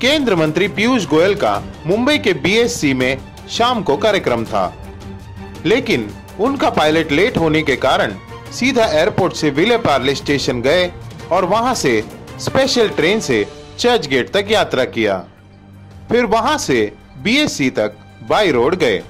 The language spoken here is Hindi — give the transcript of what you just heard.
केंद्र मंत्री पीयूष गोयल का मुंबई के बीएससी में शाम को कार्यक्रम था। लेकिन उनका पायलट लेट होने के कारण सीधा एयरपोर्ट से विले पार्ले स्टेशन गए और वहाँ से स्पेशल ट्रेन से चर्च गेट तक यात्रा किया। फिर वहाँ से बीएससी तक बाई रोड गए।